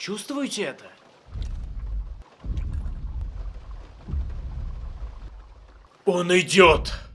Чувствуете это? Он идет!